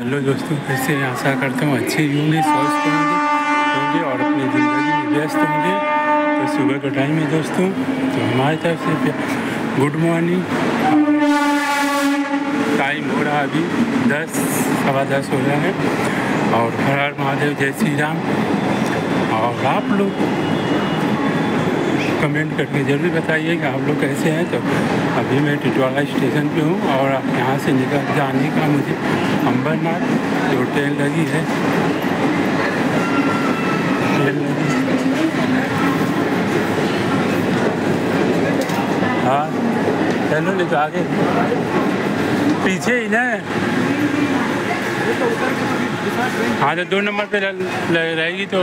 Hello दोस्तों कैसे हैं आशा करता हूँ अच्छे ही होंगे स्वस्थ होंगे होंगे और अपनी ज़िंदगी में व्यस्त होंगे। तो सुबह का टाइम है दोस्तों तो हमारी तरफ़ से गुड मॉर्निंग टाइम हो रहा अभी दस, सवा दस हो रहा है। और हर हर महादेव, जय श्री राम। और आप लोग? कमेंट करके ज़रूर बताइए कि आप लोग कैसे हैं। तो अभी मैं टिटवाला स्टेशन पे हूँ और यहाँ से निकल जाने का मुझे अंबरनाथ जो ट्रेन लगी है। हाँ। चलो नहीं तो आगे पीछे ही ना। हाँ तो दो नंबर पे रहेगी तो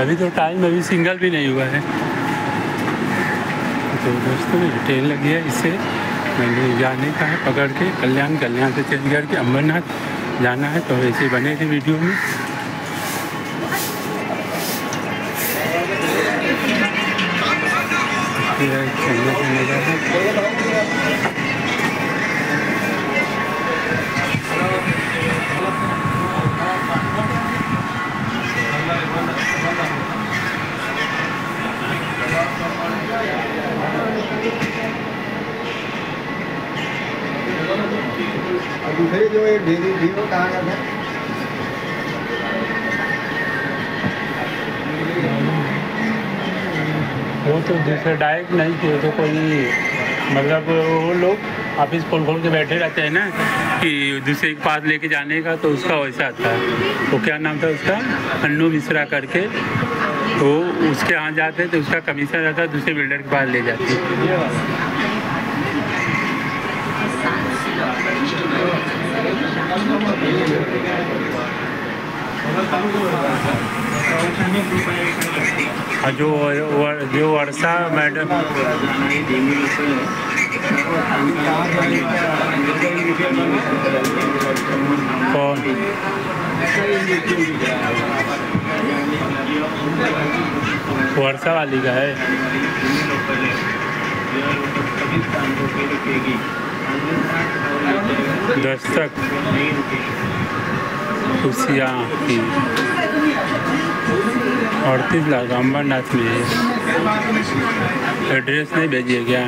अभी तो टाइम अभी सिंगल भी नहीं हुआ है। तो दोस्तों ट्रेन लगी है इससे मैंने जाने का है पकड़ के, कल्याण कल्याण से चंडीगढ़ के अम्बरनाथ जाना है तो ऐसे बने थे वीडियो में। चलने और दूसरे जो ये डेली थी वो कहाँ का था वो तो दूसरे डायरेक्ट नहीं थे तो कोई मतलब वो लोग ऑफ़िस खोल खोल के बैठे रहते हैं ना कि दूसरे के पास लेके जाने का तो उसका वैसा आता है वो क्या नाम था उसका? अन्नू मिश्रा करके। तो उसके यहाँ जाते हैं तो उसका कमीशन रहता है दूसरे बिल्डर के पास ले जाते हैं और जो जो वर्षा मैडम। कौन? वर्षा वाली का है। दस्तक खुशियाँ की। अड़तीस लाख अम्बरनाथ में एड्रेस नहीं भेजिए क्या?